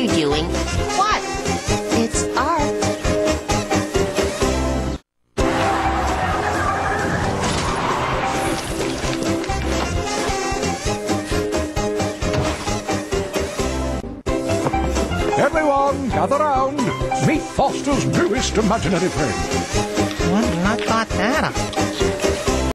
you doing? What? It's art. Everyone, gather round. Meet Foster's newest imaginary friend. Wouldn't thought that.